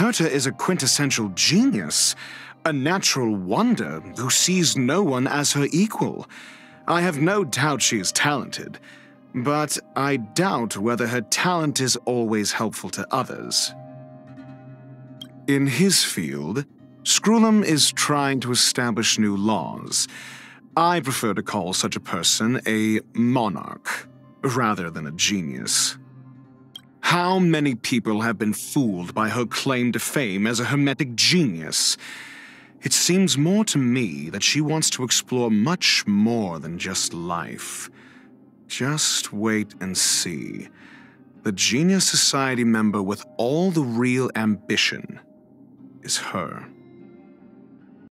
Herta is a quintessential genius, a natural wonder who sees no one as her equal. I have no doubt she is talented, but I doubt whether her talent is always helpful to others. In his field, Screwllum is trying to establish new laws. I prefer to call such a person a monarch, rather than a genius. How many people have been fooled by her claim to fame as a hermetic genius? It seems more to me that she wants to explore much more than just life. Just wait and see. The Genius Society member with all the real ambition is her.